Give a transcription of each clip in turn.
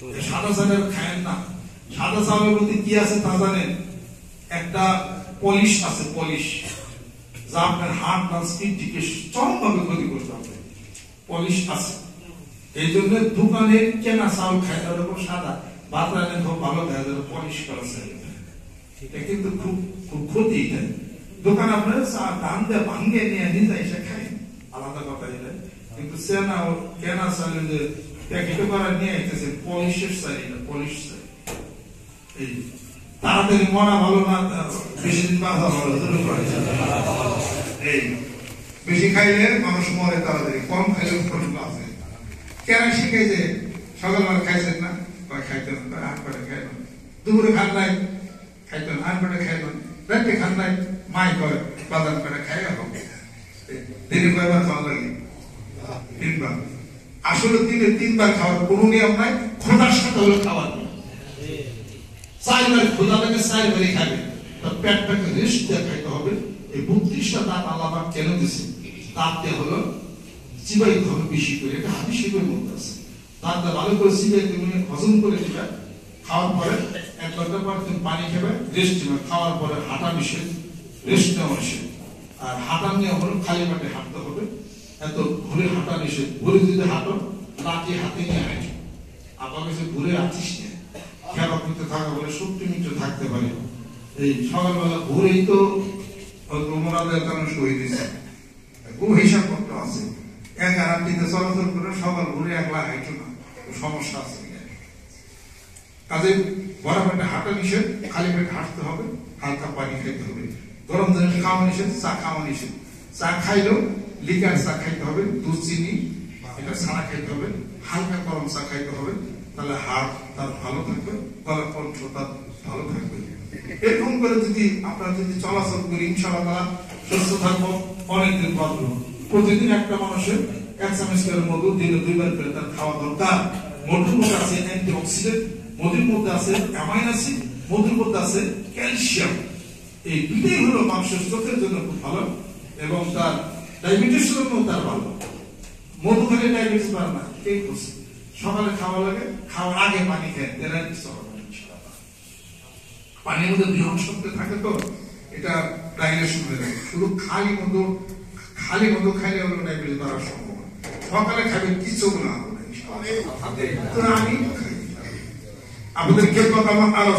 সাদা চালের খায়েন না। সাদা চালের মধ্যে কি আছে তা জানেন? একটা পলিশ আছে, পলিশ। যা আপনার হার্ট নার্ভ কিডনিকে চরমভাবে ক্ষতি করতে হবে। পলিশ আছে। এই জন্য দোকানের কেনা চাউল খায় তার উপর সাদা। বাজারে খুব ভালো খায় তার পলিশ করা এটা কিন্তু খুব খুব ক্ষতি এটা। দোকান আপনার দাম দিয়ে, ভাঙ্গে নিয়ে নিজে এসে খায়। আলাদা কথা এটা। কিন্তু সেনা কেনা চালে যে প্যাকেটে করা নিয়ে আইতেছে পলিশের চাই এটা পলিশ চাই এই তাড়াতাড়ি মরা ভালো না বেশি দিন বাঁচা ভালো। এই বেশি খাইলে মানুষ মরে তাড়াতাড়ি কম খাইলে কোনো বাঁচে কেন শিখে যে সকালবেলা খাইছেন না বা খাইতেন না আট করে খাইলেন দুপুরে খান নাই খাইতেন আট করে খাইলেন রাত্রে খান নাই মাই করে বাদাম করে খাই হবে দিনে কয়বার খাওয়া লাগে তিনবার আসলে দিনে তিনবার খাওয়ার কোনো নিয়ম নাই, খোদার সাথে হলো খাওয়ার। চারবার খোদা লাগে চারবারই খাবে। তার পেটটাকে রেস্ট দিয়ে খাইতে হবে। এই বত্রিশটা দাঁত আলাদা কেন দিছে দাঁতটা হলো চিবাইতে হবে বেশি করে, এটা হাদিস শিবের মধ্যে আছে। দাঁতটা ভালো করে চিবাইতে মানে হজম করে দিবে খাওয়ার পরে এক ঘণ্টা পর তুমি পানি খাবে, রেস্ট নেবে। খাওয়ার পরে হাঁটা নিষেধ রেস্ট নেওয়া আর হাঁটা নিয়ে হলো খালি মাঠে হাঁটতে হবে। এত ঘুরে হাঁটা নিষেধ। ঘুরে যদি হাঁটো লাঠি হাতে নিয়ে হাঁটো আপনার কাছে ঘুরে আছিস না খেলা করতে থাকা, বলে সত্যি মিত্র থাকতে পারে। এই সকালবেলা ঘুরেই তো শহীদ হয়েছে খুব হিসাব করতে আছে? এক চলাচল করে সকাল ঘুরে একলা হাইটো না? সমস্যা আছে কাজে বড় পেটে হাঁটা নিষেধ, খালি পেটে হাঁটতে হবে, হালকা পানি খাইতে হবে। গরম দিনে খাওয়া নিষেধ, চা খাওয়া নিষেধ। চা খাইলেও লিকার চা খাইতে হবে, দুধ চিনি, এটা ছাড়া খাইতে হবে, হালকা গরম চা খাইতে হবে, তাহলে হাড় তার ভালো থাকবে গলা কণ্ঠ তার ভালো থাকবে। এরকম করে যদি আপনারা যদি চলাচল করি, ইনশাআল্লাহ সুস্থ থাকব, অনেকদিন বাঁচবো প্রতিদিন একটা মানুষের এক করে মধু দিনে দুইবার করে তার খাওয়া দরকার। মধুর মধ্যে আছে অ্যান্টি অক্সিডেন্ট মধুর মধ্যে আছে অ্যামাইন অ্যাসিড মধুর মধ্যে আছে ক্যালসিয়াম এই দুটোই হলো মানুষের চোখের জন্য খুব ভালো এবং তার ডায়াবেটিসের জন্য তার ভালো। মধু খেলে ডায়াবেটিস বাড়ে না কে করছে। সকালে খাওয়া লাগে, খাওয়ার আগে পানি খেয়ে ডায়াবেটিস পানির মধ্যে বিহন শক্তি থাকে তো, এটা ডাইজেশন হয়ে যায়। শুধু খালি মধু খালি মধু খাইলে হলো ডায়াবেটিস বাড়ার সম্ভাবনা। সকালে খাবেন কিছু না, হবে। আমি আপনাদের খেদমত আমার আরও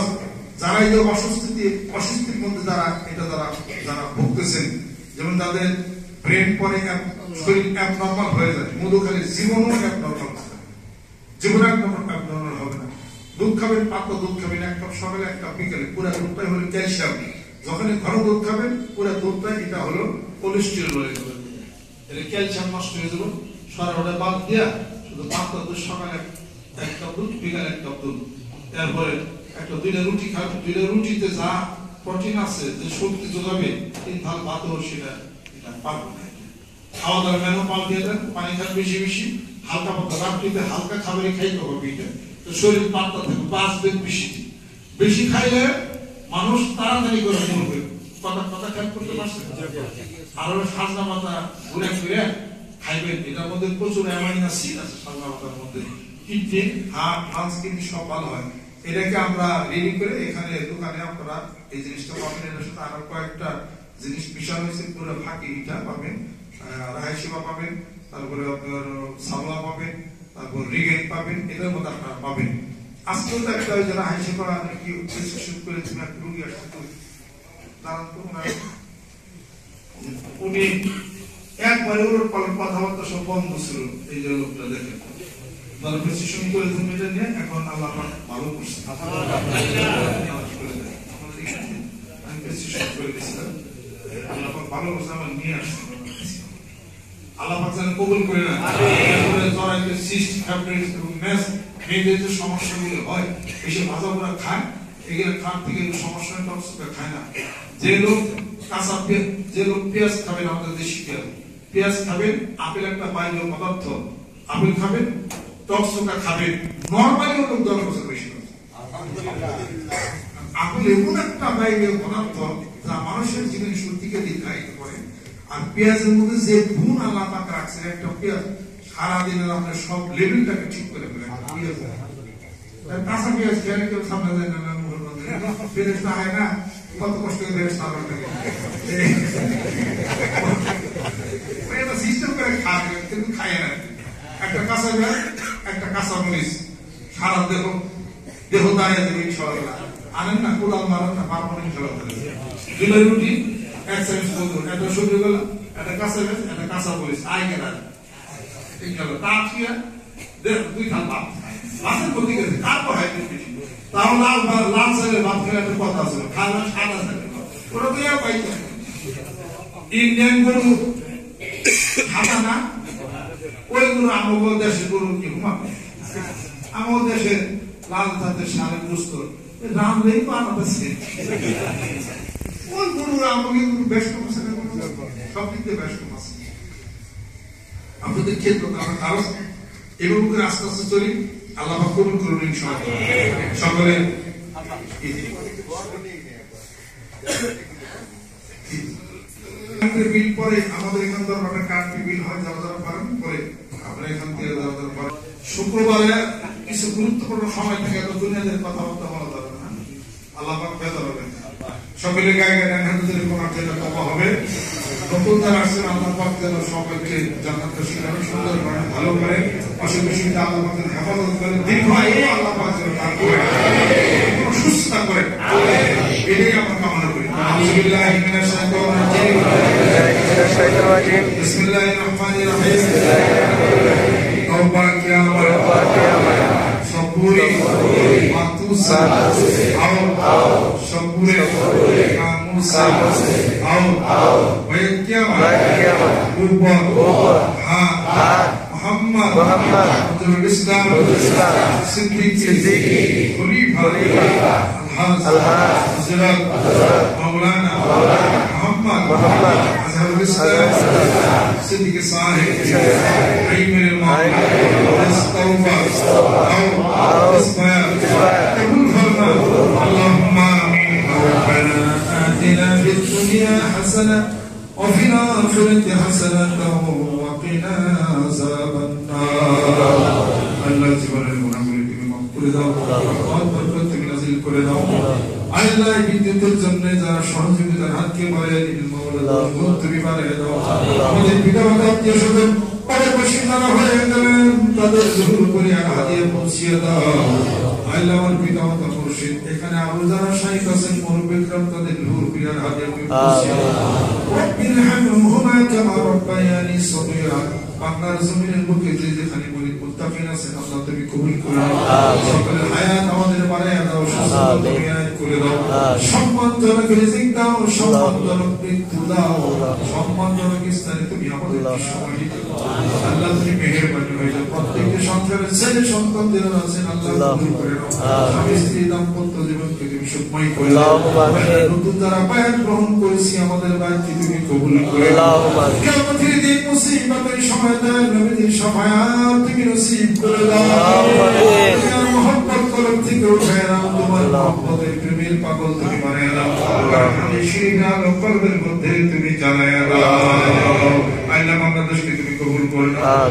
যারা এই যে অস্বস্তি অস্বস্তির মধ্যে যারা, এটা যারা যারা ভুগতেছেন, যেমন তাদের ব্রেন পরে শরীর হয়ে যায়। জীবনও অ্যাবনর্মাল হবে জীবন অ্যাবনর্মাল হবে না। দুধ খাবেন পাত্র দুধ খাবেন, এক কাপ সকালে, এক কাপ বিকেলে। পুরো দুধটাই হলো ক্যালসিয়াম যখনই ঘন দুধ খাবেন, পুরো দুধটা এটা হলো কোলেস্টেরল হয়ে যাবে এটা ক্যালসিয়াম নষ্ট হয়ে যাবে। সারা ওটা বাদ দিয়া শুধু পাত্র দুধ, সকালে এক কাপ দুধ, বিকালে এক কাপ দুধ। তারপরে একটা দুইটা রুটি খাবেন। দুইটা রুটিতে যা প্রোটিন আছে, যে শক্তি যোগাবে, তিন থাল ভাতও সেটা খাওয়া দাওয়ার মেনু পাল্টিয়ে দেন? পানি খান বেশি বেশি। হালকা পাতলা। রাত্রিতে হালকা খাবারই খাইতে হবে এটা তো শরীর পাতলা থাকবে বাঁচবেন বেশি। বেশি খাইলে মানুষ তাড়াতাড়ি করে মরবে কথা কথা খেয়াল করতে পারছেন? আর সাজনা মাথা ঘুরে ঘুরে খাইবেন। এটার মধ্যে প্রচুর অ্যামাইন আছে সাজনা মাথার মধ্যে। কিডনি হার্ট লাংস কিডনি সব ভালো হয়। এটাকে আমরা রেডি করে এখানে দোকানে আপনারা এই জিনিসটা পাবেন। এটার সাথে আরও কয়েকটা জিনিস মিশানো হয়েছে পুরো ফাঁকি ইটা পাবেন রাহাই সেবা পাবেন তারপরে আপনার সামলা পাবেন তারপর রিগেন পাবেন এটার মধ্যে আপনারা পাবেন। আজকেও তো একটা যে রাহাই সেবা কি প্রেসক্রিপশন করেছিল একটা রুগী আসছে তো। দাঁড়ান তো উনি একবারে ওর কথাবার্তা সব বন্ধ ছিল এই যে লোকটা দেখেন। তারা প্রেসক্রিপশন করে এটা নিয়ে এখন আল্লাহ ভালো করছে। আমি প্রেসক্রিপশন করে দিয়েছিলাম। আল্লাহ ভালো করছে নিয়ে আসছে। আল্লাহ পাক যেন কবুল করে না জরাইতে সিস্ট ফ্যাব্রিক্স এবং মেস মেয়েদের যে সমস্যাগুলো হয় এইসব ভাজা খায়। এগুলো খান থেকে সমস্যা খায় না। যে লোক কাঁচা পেঁয়াজ যে লোক পেঁয়াজ খাবেন আমাদের দেশি পেঁয়াজ। পেঁয়াজ খাবেন আপেল একটা বাইরের পদার্থ। আপেল খাবেন টক্সিকা খাবেন। নর্মালি লোক দশ বছর বেশি আপেল এমন একটা বাইরের পদার্থ মানুষের জীবন সত্যিকে দীর্ঘায়িত করে। আর পেঁয়াজের মধ্যে যে গুণ আল্লাহ পাক রাখছে একটা পেঁয়াজ সারাদিনের আপনার সব লেভেলটাকে ঠিক করে কাঁচা পেঁয়াজ খেয়ে কেউ সামনে যায় না আনেন না কোলাল মারেন না, পারব না দুলাই রুটি, এক চামচ বলুন একটা সবজি গেল, একটা কাঁচা পেঁয়াজ একটা কাঁচা মরিচ আই গেলাম ঠিক গেল। দেখ, দুই থাল ভাত। প্রতি গেছে কার্বোহাইড্রেট বেশি? তাও লাল লাল সালের ভাত খেলে একটা কথা আছে খাওয়া সাদা তো পাইছে ইন্ডিয়ান গরু, খাতা না? ওই আমাদের দেশের গরু কি ঘুমাবে আমাদের দেশে লাল জাতের সারের দুস্থ রামলেই বানাতেছে ওই? সব দিক দিয়ে আপনাদের ক্ষেত্র আমার ধারণ। এভাবে করে আস্তে আস্তে চলি। আল্লাহ কবুল করুন সকলে বিল পরে আমাদের এখান কারেন্টের বিল হয় পারেন পরে আপনার এখান থেকে পারেন শুক্রবারে কিছু গুরুত্বপূর্ণ সময় থাকে, এত দুনিয়াদের কথাবার্তা বলা যাবে না। আল্লাহ বেতন হবে সকলের গায়ে গায়ে কোন হবে। নতুন যারা আসছেন আল্লাহ পাক যেন সকলকে সুন্দর করে ভালো করে অসুখ আল্লাহ পাকের হেফাজত করে, দীর্ঘ আল্লাহ পাক যেন তার সুস্থ এটাই কামনা করি। আলহামদুলিল্লাহ রাজিম। বিসমিল্লাহির রহমানির রহিম। matusa au shabure kamusa au वैक्यम उर्वर हाथ मोहम्मद मोहम्मद सिद्दीकी सिद्दीकी खुलीफा الحرس الزبر مولانا محمد محمد أزهر الإسلام صدق الصالح أيمن المولى استوفى أو اسمع تكون فرما. اللهم آمين. ربنا آتنا في الدنيا حسنة وفي الآخرة حسنة وقنا عذاب النار. الله يجب على المنعم والمقبول ذا করে দাও। আল্লাহ বিদ্যুতের জন্য যারা সহযোগিতার হাতকে বাড়িয়ে তুমি দাও। আমাদের পিতা মাতা আত্মীয় স্বজন তাদের বাংলার জমিনের বুকে যে যেখানে গরিব মুত্তাকিন আছেন আল্লাহ তুমি কবুল করে সকলের হায়াত আমাদের বাড়াইয়া দাও সুস্থতা তুমি করে দাও। সম্মানজনক রিজিক দাও সম্মানজনক মৃত্যু দাও। সম্মানজনক স্থানে তুমি আমাদের সমাহিত আল্লাহ তুমি মেহেরবানি হয়ে যাও। প্রত্যেকটি সংসারের ছেলে সন্তানদের আছেন আল্লাহ কবুল করে নাও। স্বামী স্ত্রী দাম্পত্য জীবনকে তুমি সুখময় করে দাও নতুন যারা বায়াত গ্রহণ করেছি আমাদের বায়াতকে তুমি কবুল করে দাও কিয়ামতের দিন মুসিবতের সময় দেয় নবীজির সফায়াত তুমি নসিব করে দাও মহব্বত কলম থেকে উঠে নাও তোমার মহব্বতের প্রেমের পাগল তুমি বানিয়ে দাও আমি কলবের মধ্যে তুমি জ্বালায়া দাও আল্লাহ বাংলাদেশকে তুমি কবুল করে নাও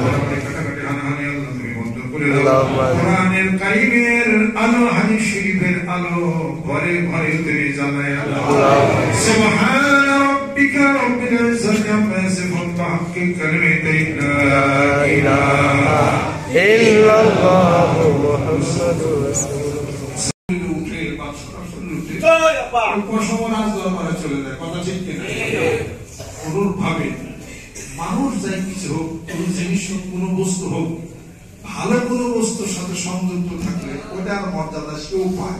কাটাকাটি হানাহানি আল্লাহ তুমি বন্ধ করে দাও কোরআনের কারিমের আলো হাদিস শরীফের আলো ঘরে ঘরে তুমি জ্বালায়া দাও সুবহান ربك رب العزة عما يصفون بحق كلمة لا إله إلا الله محمد رسول উঠে বাক্সটা শুনে উঠে অল্প সময় রাজ দরবারে চলে যায় কথা ঠিক কিনা অনুর ভাবে মানুষ যাই কিছু হোক কোন জিনিস হোক কোন বস্তু হোক ভালো কোন বস্তুর সাথে সংযুক্ত থাকলে ওটার মর্যাদা কেউ পায়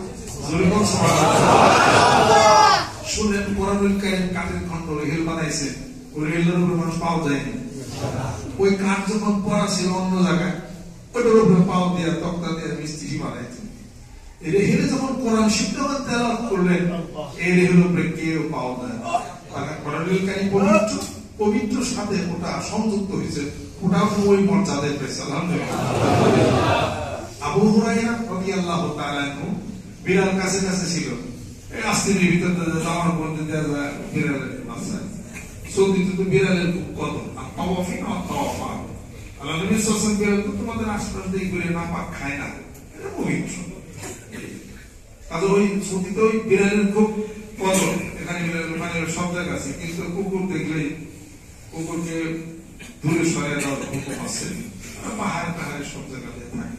সুবহানাল্লাহ। কোরআনুল কারীম কাঠের খন্ড রেহেল বানাইছে। ওই রেহেলের উপরে মানুষ পাও যায়নি ওই কাঠ যখন পড়া ছিল অন্য জায়গায়। ওটার উপরে পাও দিয়ে তক্তা দিয়ে মিস্ত্রি বানাইছে। এই রেহেলে যখন কোরআন শিক্ষকতা তেলাওয়াত করলেন, এই রেহেল উপরে কেউ পাও দেয় কোরআনুল কারীম পবিত্র পবিত্র সাথে ওটা সংযুক্ত হয়েছে। ওটাও ওই মর্যাদায় পেয়েছে, আলহামদুলিল্লাহ। আবু হুরাইরা রাদিয়াল্লাহু তাআলা বিড়াল কাছে কাছে ছিল। আস্তিনের ভিতর জামার মধ্যে দেওয়া বিড়ালের বাচ্চা সৌদিতে তো বিড়ালের খুব কদর আর তাওয়াফি না তাওয়াফা আল্লাহ নবী তো তোমাদের আশপাশ না পাক খায় না এটা পবিত্র কাজে ওই ওই বিড়ালের খুব কদর এখানে বিড়ালের মানে সব জায়গা আছে কিন্তু কুকুর দেখলেই কুকুরকে দূরে সরে দেওয়ার হুকুম আছে পাহাড়ে পাহাড়ে সব জায়গাতে থাকে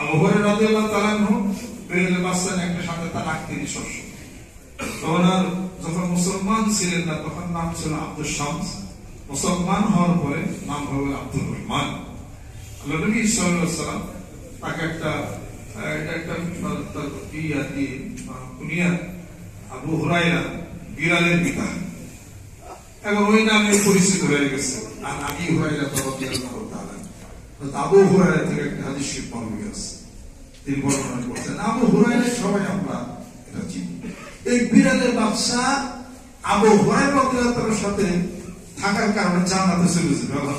আবু হরে রাজি আল্লাহ তালান বিড়ালের বাচ্চা একটা সাথে তার আঁকতেনি শস্য ওনার যখন মুসলমান ছিলেন না, তখন নাম ছিল আব্দুল শামস। মুসলমান হওয়ার পরে নাম হবে আব্দুর রহমান। নবী সাল্লাম তাকে একটা হয়ে গেছে। আর হুরায়রা থেকে একটা গেছে। তিনি বর্ণনা করছেন, আবু হুরায়রা সবাই আমরা এটা এই বিড়ালের বাদশা আবু সাথে থাকার কারণে জান্নাতে চলে যাবে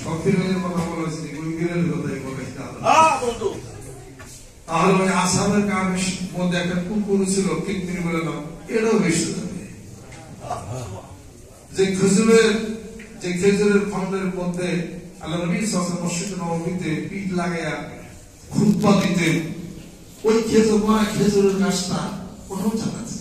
সব বিড়ালের কথা বলা হয়েছে ওই বিড়ালের কথাই বলা হয়েছে আল্লাহ। তাহলে ওই আসামের কারণের মধ্যে একটা কুকুর ছিল ঠিক বলে না এটাও বেশি যাবে যে খেজুরের যে খেজুরের খন্ডের মধ্যে আল্লাহ নবী সাল্লাল্লাহু মসজিদ নববীতে পিঠ লাগাইয়া খুতবা দিতেন। ওই খেজুর মানে খেজুরের গাছটা কোথাও জানাতে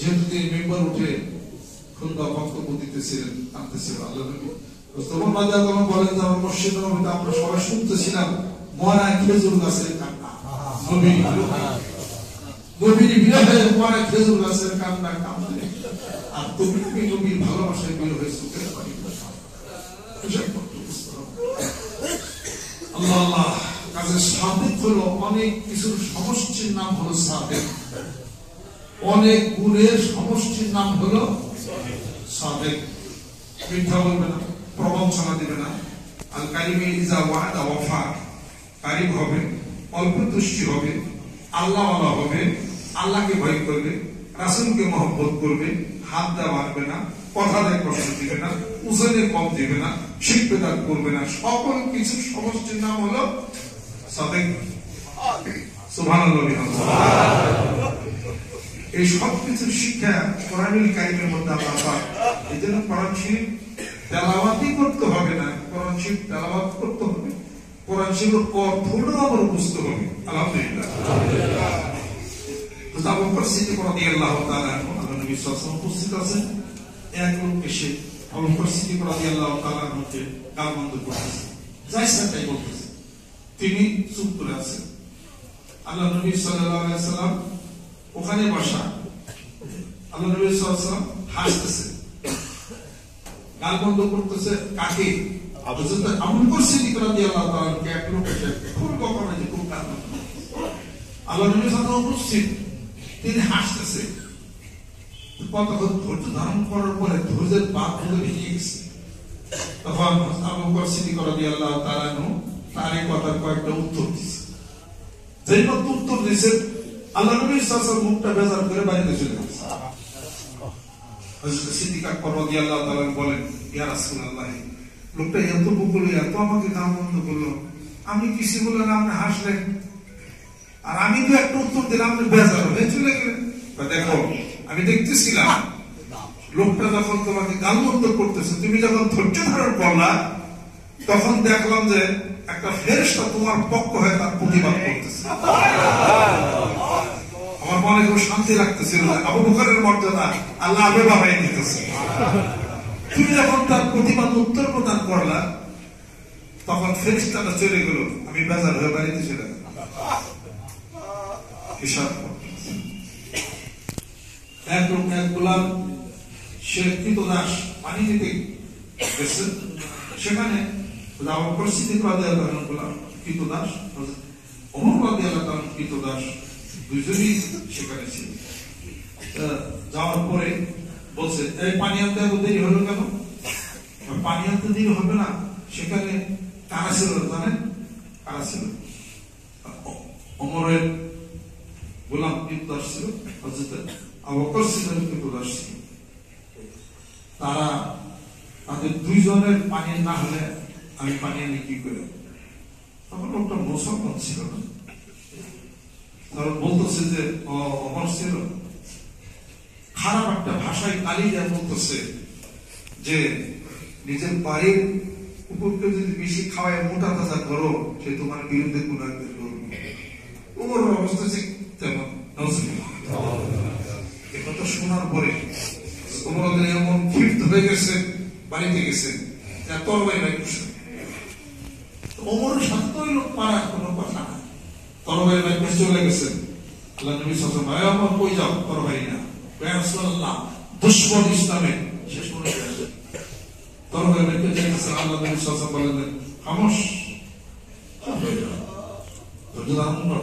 যেহেতু তখন রাজা তখন বলেন যে আমার মসজিদ নবীতে আমরা সবাই শুনতেছিলাম, মরা খেজুর গাছের কান্না। খেজুর গাছের কান্না কাঁদলে। আর তুমি নবীর বুঝতে হবে। আল্লাহ আল্লাহ অনেক কিছুর সমষ্টির নাম হলো সাবেক অনেক গুণের সমষ্টির নাম হলো সাবেক মিথ্যা বলবে না প্রবঞ্চনা দিবে না আর কারিমে ইজা ওয়াদা ওয়াফা কারিম হবে অল্প তুষ্টি হবে হবে আল্লাহকে ভয় করবে রাসুলকে মহব্বত করবে হাত দেওয়া মারবে না কথা দেয় কষ্ট দিবে না উজনে কম দিবে না শিল্পেদার করবে না, সকল কিছু সমষ্টির নাম হলো এই সব কিছুর শিক্ষা কোরআনুল কারিমের মধ্যে আমরা পাই। এই জন্য কোরআন শরীফ তেলাওয়াতই করতে হবে না, কোরআন শরীফ তেলাওয়াত করতে হবে। কোরআন শরীফের অর্থটা আবার বুঝতে হবে। আলহামদুলিল্লাহ। আবু বকর সিদ্দিক রাদিয়াল্লাহু তাআলা আল্লাহ নবী সাল্লাল্লাহু আলাইহি ওয়াসাল্লাম উপস্থিত আছেন। আবু বকর সিদ্দিক রাদিয়াল্লাহু তাআলা আনহুকে গাল বন্ধ করতেছে। সাথে বলতেছে তিনি চুপ করে আছেন। আল্লাহ নবী সাল্লাম ওখানে বসা, আল্লাহ নবী সাল্লাম হাসতেছে। গাল বন্ধ করতেছে কাকে? হযরত আবু বকর সিদ্দিক রাদিয়াল্লাহু তাআলা কে এক লোক এসে খুব কখনো খুব কান্না আল্লাহ নবী আলাইহি উপস্থিত। তিনি হাসতেছে। কতক্ষণ ধৈর্য ধারণ করার পরে ধৈর্যের ধরে ভেঙে গেছে তখন আবু বকর সিদ্দিক রাদিয়াল্লাহু তাআলা আনহু তার এই কথার কয়েকটা উত্তর দিচ্ছে যেই মাত্র উত্তর দিয়েছেন আল্লাহ নবী সাল্লাল্লাহু মুখটা বেজার করে বাড়িতে চলে গেছে বলেন লোকটা এত বকুল এত আমাকে কাম বন্ধ করল আমি কিছু বললাম আপনি হাসলেন আর আমি তো একটা উত্তর দিলাম আপনি বেজার হয়ে চলে দেখো আমি দেখতেছিলাম, লোকটা যখন তোমাকে গালমন্দ করতেছে, তুমি যখন ধৈর্য ধারণ করলা, তখন দেখলাম যে একটা ফেরেশতা তোমার পক্ষ হয়ে তার প্রতিবাদ করতেছে আমার মনে খুব শান্তি লাগতেছিল যে আবু বকরের মর্যাদা আল্লাহ আবে বাবাই দিতেছে তুমি যখন তার প্রতিবাদ উত্তর প্রদান করলা, তখন ফেরিস্তাটা চলে গেল, আমি বেজার হয়ে বাড়িতে চলে হিসাব। এক এক গোলাম সে কৃতদাস পানি দিতে সেখানে আবার পরিস্থিতি রাধে আল্লাহ গোলাম কৃতদাস অমর রাধে আল্লাহ কৃতদাস দুজনই সেখানে ছিল। যাওয়ার পরে বলছে, এই পানি আনতে এত দেরি হলো কেন? পানি আনতে দেরি হবে না। সেখানে কারা ছিল জানেন? কারা ছিল? অমরের গোলাম কৃতদাস ছিল হজরত বকর ছিলেন তারা তাদের দুইজনের পানি না হলে আমি পানি আনি কি করে? তখন লোকটা মুসলমান ছিল না। তারা বলতেছে যে অমর ছিল। খারাপ একটা ভাষায় গালি দেয়া বলতেছে যে, নিজের বাড়ির কুকুরকে যদি বেশি খাওয়ায় মোটা তাজা করো সে তোমার বিরুদ্ধে একদিন করবে ওর অবস্থা ঠিক তেমন নাউজুবিল্লাহ। এ কথা শোনার পরে তোমাদের এমন হয়ে গেছে, বাড়িতে তরবারি ভাই লোক কথা না তরবারি ভাই চলে আল্লাহ নবী আলাইহি ওয়াসাল্লাম আমার কই যাও তরবারি না? রাসূলুল্লাহ, দুশমন ইসলামে শেষ গেছে। তরবারি ভাই গেছেন আল্লাহ নবী ওয়াসাল্লাম বললেন, খামোশ চুপ হয়ে যাও ধৈর্য ধারণ করো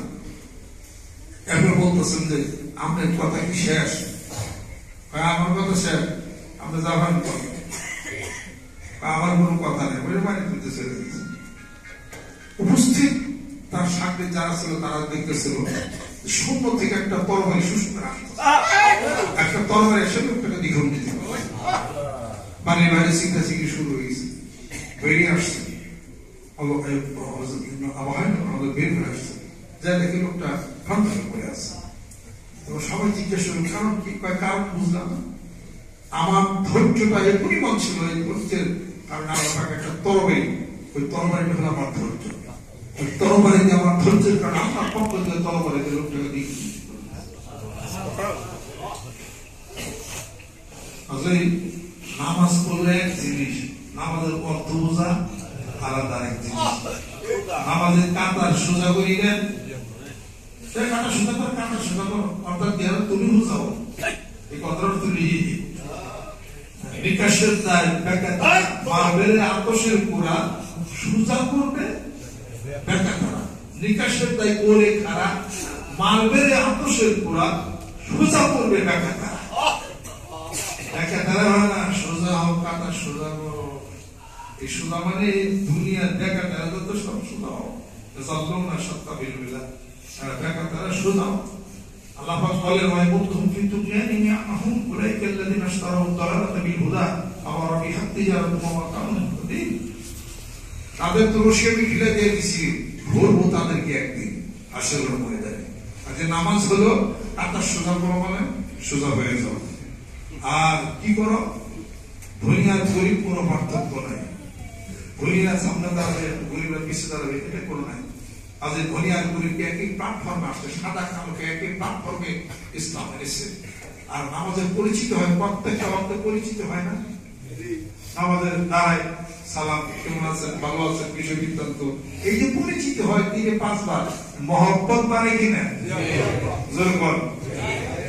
এরপর বলতেছেন যে, আপনার কথা কি শেষ? আমার কথা শেষ। আপনি যাবেন আমার কোনো কথা নেই। বলে বাড়ি তুলতে উপস্থিত তার সামনে যারা ছিল, তারা দেখতেছিল শূন্য থেকে একটা তরবারি সুস্থ একটা তরবারি এসে লোকটাকে দ্বিগুণ দিতে বাড়ির বাইরে চিন্তা চিকি শুরু হয়েছে। বেরিয়ে আসছে। আবু- এ- হযরত ইবনে আবু হানিফা আমাদের বের হয়ে আসছে। যা দেখে লোকটা ফান্তাকে পড়ে আছে। তো সবাই জিজ্ঞেস করল কারণ কি? কারণ বুঝলাম আমার ধৈর্যটা এর পরিমাণ ছিল এই ধৈর্যের কারণ পাক একটা তরবারি। ওই তরবারিটা হলো আমার ধৈর্য। ওই তরবারি দিয়ে আমার ধৈর্যের কারণ আমার পক্ষ থেকে তরবারি দিয়ে লোকটাকে আসলে নামাজ পড়লে এক জিনিস, নামাজের অর্থ বোঝা আলাদা এক জিনিস। নামাজের কাতার সোজা করিলেন সে কাটা সোজা করে কাটা সোজা করো। অর্থাৎ দেহ তুমি বুঝাও এই কথাটা তুমি বিকাশের দায় বেকার মারবেলে আতসের পুরা সোজা করবে বেকার নিকাশের দায় করে খারা মারবেলে আতসের পুরা সোজা করবে বেকার বেকার হয় না সোজা হোক কাটা সোজা করো এই সোজা মানে দুনিয়ার বেকার তারা তো সব সোজা হোক। জাল্লাম না সত্তা বিলবিল্লাহ হোক আল্লাহ পাক বলেন ওয়া ইয়াকুতুম ফি তুগয়ানি নি'মাহুম উলাইকা আল্লাযিনা ইশতারাউ ad-দালালাতা বিল হুদা আওয়া রাবিহাত তিজারাতুহুম ওয়া কানু মুহতাদিন তাদের তো তাদেরকে একদিন আর নামাজ হলো আপনার সোজা করো মানে সোজা হয়ে যাও। আর কি করো? ধনী আর গরিব কোনো পার্থক্য নাই। ধনীরা সামনে দাঁড়াবে পিছিয়ে দাঁড়াবে, এটা কোনো নাই। আর গরিবকে একই প্ল্যাটফর্মে আসছে, সাদা কালোকে একই প্ল্যাটফর্মে ইসলাম এনেছে। আর আমাদের পরিচিত হয় প্রত্যেকটা অর্থে পরিচিত হয় না? আমাদের দাঁড়ায় সালাম, কেমন আছেন? ভালো আছেন? বিষয় বৃত্তান্ত এই যে পরিচিত হয়, দিনে পাঁচবার, মহব্বত কিনা জোর বল।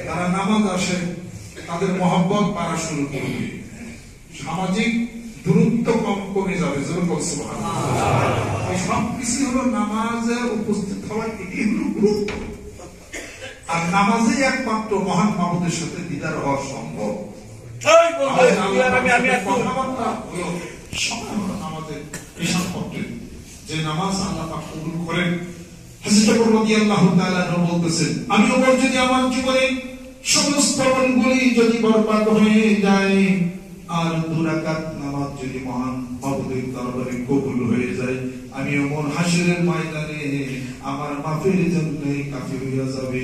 তারা নামাজ আসে, তাদের মহব্বত বাড়া শুরু করবে সামাজিক দূরত্ব কম কমে যাবে। জোর বল, সুবহানাল্লাহ। সব কিছু হলো নামাজে উপস্থিত হওয়া এটি হলো গুরুত্ব। আর নামাজে একমাত্র মহান মাহমুদের সাথে দিদার হওয়া সম্ভব। যে নামাজ আল্লাহ পাক কবুল করেন। বলতেছেন আমি ওমর যদি আমার জীবনে সমস্ত আমলগুলি যদি বরবাদ হয়ে যায় আর দুরাকাত নামাজ যদি মহান মাবুদের দরবারে কবুল হয়ে যায় আমি ওমর হাসরের ময়দানে আমার মাফের জন্য কাফি হইয়া যাবে।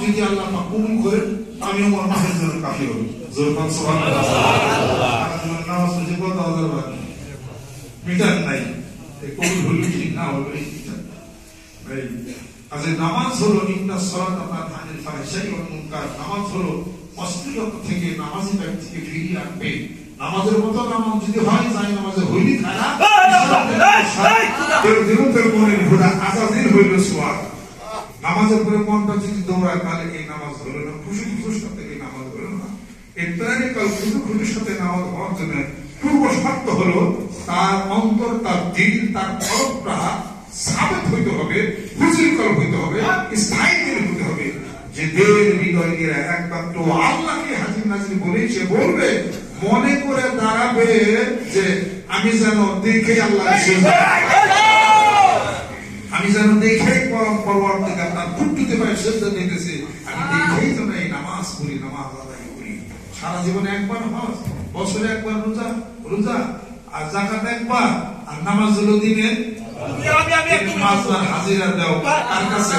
যদি আল্লাহ পাক কবুল করেন, আমি ওমর মাফের জন্য কাফি হই জোর পান সুবহানাল্লাহ। নামাজ মিটার নাই। কবুল হলো কি? না হলো মিটার। কাজে নামাজ হলো ইন্না সলাত নামাজ হলো অশ্লীলতা থেকে নামাজি ব্যক্তিকে ফিরিয়ে আনবে। নামাজের মতো নামাজ যদি হয় যাই নামাজে হইলি খারাপ কেউ দিনতের ঘোড়া আজাদিন হইল সোয়াদ নামাজের পরে মনটা যদি দৌড়ায় তাহলে এই নামাজ হলো না। খুশি খুশির সাথে এই নামাজ হলো না। এই প্রাণিকাল খুশি খুশির সাথে নামাজ হওয়ার জন্য পূর্ব শর্ত হলো তার অন্তর তার দিল তার সাবেত হইতে হবে খুশির কল হইতে হবে স্থায়ী হইতে হবে। যে দেহের হৃদয় দিয়ে একমাত্র আল্লাহকে হাজির নাজির বলি সে বলবে মনে করে দাঁড়াবে যে আমি যেন দেখে আল্লাহ আমি যেন দেখে পরম পরবর থেকে আপনার ফুটতে পারে দিতেছে আমি দেখেই তো এই নামাজ পড়ি নামাজ আদায় করি। সারা জীবনে একবার হজ বছরে একবার রোজা রোজা আর জাকাত একবার আর নামাজ হলো দিনে হাজিরা দাও কার কাছে?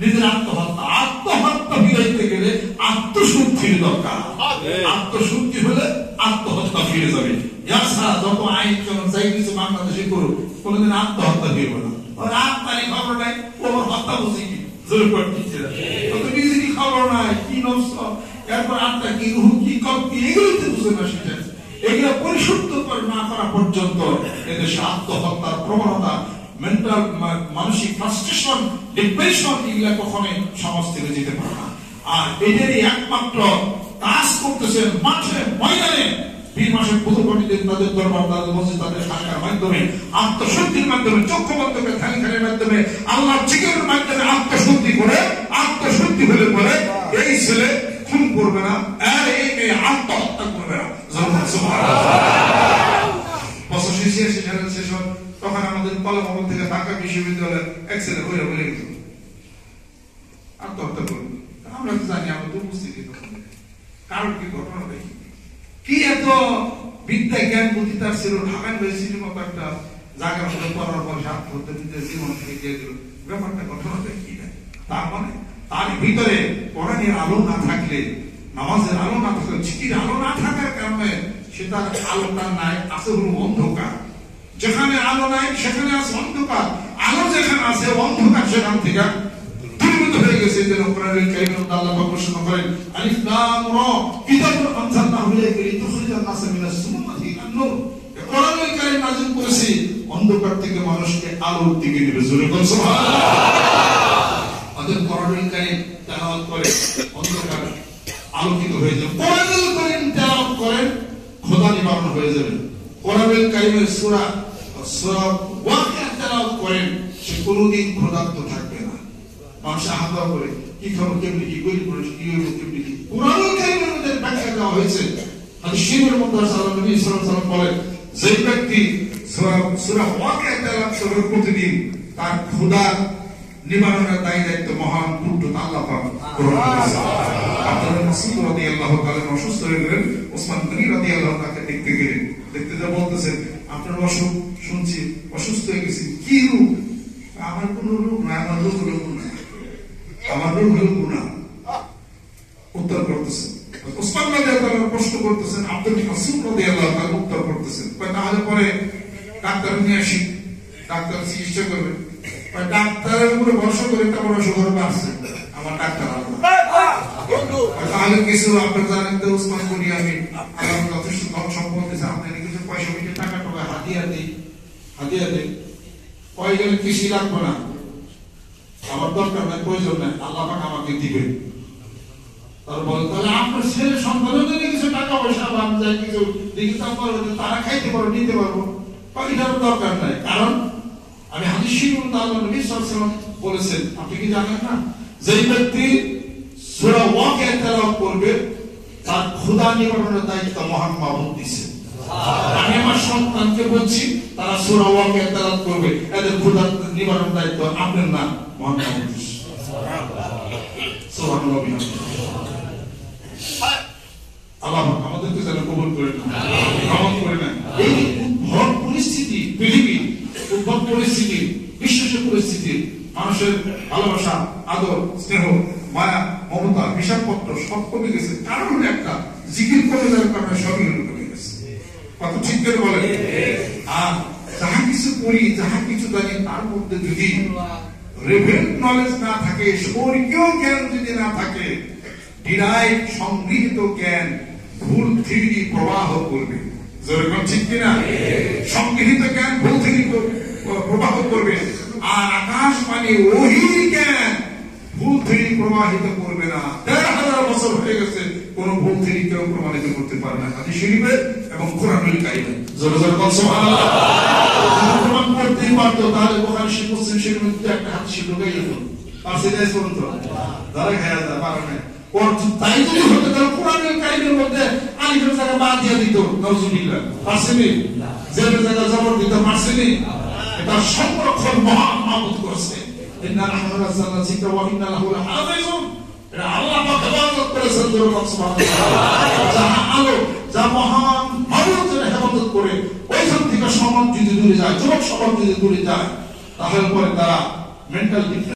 নিজের আত্মহত্যা আত্মহত্যা ফিরাইতে গেলে আত্মশুদ্ধির দরকার। আত্মশুদ্ধি হলে আত্মহত্যা ফিরে যাবে। যত আইন চলন যাই কিছু বাংলাদেশে করুক কোনোদিন আত্মহত্যা ফিরবে না। ওর আত্মারই খবর নাই ওর হত্যা বুঝি কি? জোর করতেছে তো নিজেরই খবর নাই? কি নষ্ট? এরপর আত্মা কি রুহ কি কব কি এগুলো তো বুঝে না। সেটা এগুলো পরিশুদ্ধ করে না করা পর্যন্ত এদেশে আত্মহত্যার প্রবণতা মেন্টাল মানসিক ফ্রাস্ট্রেশন ডিপ্রেশন এগুলা কখনোই সমাজ থেকে যেতে পারে না। আর একমাত্র কাজ মাঠে ময়দানে। তিন মাসের পণ্ডিতের তাদের দরবার, তাদের তাদের মাধ্যমে মাধ্যমে, চক্ষু মাধ্যমে মাধ্যমে জিকিরের মাধ্যমে আত্মশুদ্ধি করে, আত্মশুদ্ধি হলে পরে এই ছেলে খুন করবে না, আর এই মেয়ে আত্মহত্যা করবে না। পঁচাশি তখন আমাদের কলমবল থেকে ঢাকা বিশ্ববিদ্যালয়ের এক ছেলে বইরা বলে গেল আত্মহত্যা করবে আমরা তো জানি, আমরা তো উপস্থিতি কারোর কি ঘটনা দেখি? কি এত বিদ্যা, জ্ঞান, বুদ্ধি তার ছিল? ঢাকা ইউনিভার্সিটির মতো একটা জায়গার মধ্যে পড়ার পর নিজের জীবন থেকে দিল ব্যাপারটা ঘটনা দেখি না। তার মানে তার ভিতরে কোরআনের আলো না থাকলে, নামাজের আলো না থাকলে ঝিকির আলো না থাকার কারণে সেটার আলোটা নাই, আছে হলো অন্ধকার। যেখানে আলো নাই, সেখানে আছে অন্ধকার। আলো যেখানে আছে, অন্ধকার সেখান থেকে দূরীভূত হয়ে গেছে। যে কোরআনের মধ্যে আল্লাহ করেন, আলিফ লাম র নাসা মিনাস নাযিল করেছি। অন্ধকার থেকে মানুষকে আলোর দিকে জোরে সুবহানাল্লাহ। অতএব তেলাওয়াত করে, অন্ধকার আলোকিত হয়ে যাবে। কোরআনুল কারীম তেলাওয়াত করেন, খোদা নিবারণ হয়ে যাবে। কোরআনুল কারীমের সূরা কোনোদিন ক্ষুধার্ত থাকবে না মানুষ আহাদা করে কি খাব কেমনি কি গরিব মানুষ কি হইব কেমনি কি কোরআনুল ব্যাখ্যা দেওয়া হয়েছে হাদিস শরীফের মধ্যে সাল্লাল্লাহু নবী সাল্লাল্লাহু আলাইহি বলেন যে ব্যক্তি প্রতিদিন তার ক্ষুধার নিবারণের দায়ী দায়িত্ব মহান পুত্র আল্লাহ পাক আব্দুল্লাহ মাসউদ রাদিয়াল্লাহু তাআলা অসুস্থ হয়ে গেলেন ওসমান গনি রাদিয়াল্লাহু তাকে দেখতে গেলেন দেখতে যা বলতেছেন আপনার অসুখ শুনছি অসুস্থ হয়ে গেছি। কি রোগ? আমার কোনো রোগ না আমার রোগ হলো গুণা আমার রোগ হলো গুণা উত্তর করতেছেন। ওসমান রাদিয়াল্লাহু তাআলা প্রশ্ন করতেছেন আব্দুল মাসউদ রাদিয়াল্লাহু তাআলা উত্তর করতেছেন। তাহলে পরে ডাক্তার নিয়ে আসি। ডাক্তার চিকিৎসা করবে। ডাক্তারের উপরে ভরসা করে বাড়ছে আমার ডাক্তার তাহলে কিছু আপনার জানেন তো উসমান করি আমি আমার যথেষ্ট ধন সম্পদ আপনার কিছু পয়সা টাকা হাতিয়া দিই কয়েকজন কৃষি লাগবে না? আমার দরকার নাই, প্রয়োজন নাই। আল্লাহ আমাকে দিবে। তার বলে, তাহলে আপনার ছেলে সন্তানের কিছু টাকা পয়সা কিছু তারপর তারা খাইতে পারব, নিতে পারব। দরকার নাই। কারণ আমি হাদিস শিরুন আল্লাহ নবী সাল্লাল্লাহু বলেছেন। আপনি কি জানেন না? যেই ব্যক্তি সূরা তেলাওয়াত করবে, তার খোদা নিবারণের দায়িত্ব মহান মাবুদ দিছে। আমি আমার সন্তানকে বলছি, তারা সূরা ওয়াকিয়া তেলাওয়াত করবে। এদের খোদা নিবারণের দায়িত্ব আপনার না মহান করে পরিস্থিতি উদ্ভব পরিস্থিতি পরিস্থিতি, মানুষের আদর, স্নেহ, মায়া, মমতা হিসাবপত্র সব কমে গেছে। কারণ একটা, জিকির করে যাওয়ার কারণে সবই কত ঠিক করে বলে আর যাহা কিছু করি যাহা কিছু জানি তার মধ্যে যদি রেভেন্ট নলেজ না থাকে স্বর্গীয় জ্ঞান যদি না থাকে ডিরাইভ সংগৃহীত জ্ঞান ভুল থিরি প্রবাহ করবে। যেরকম ঠিক কিনা? সংগৃহীত জ্ঞান ভুল থিরি প্রবাহ করবে। আর আকাশবাণী ওহির জ্ঞান ভুল থিরি প্রবাহিত করবে না। দেড় হাজার বছর হয়ে গেছে কোন ভুল থিরি কেউ প্রমাণিত করতে পারে না। হাদিস শরীফে এবং কোরআনুল কারিমে জোরে জোরে বল, সুবহানাল্লাহ। পারতো, তাহলে বুখারী শরীফ মুসলিম শরীফের মধ্যে একটা হাদিস ঢুকে যেত পারছে যাই শুনুন তো ধরে খায়া যায় পারে না। তাই যদি হতো, তাহলে কোরআনুল কারিমের মধ্যে আলিফের জায়গায় বাদ দিয়ে দিত। নাউজুবিল্লাহ পারছেনি জেরের জায়গায় জবর দিত। পারছেনি এটা সংরক্ষণ মহান মাহমুদ করছে। ইন্না নাহনু নাযালনা যিকরা ওয়া ইন্না লাহু লাহাফিজুন। এটা আল্লাহ পাক করেছেন যা আলো, যা মহান হেফাজত করে ওইখান থেকে সমাজ যদি দূরে যায়, যুবক সমাজ যদি দূরে যায়, তাহলে পরে তারা মেন্টাল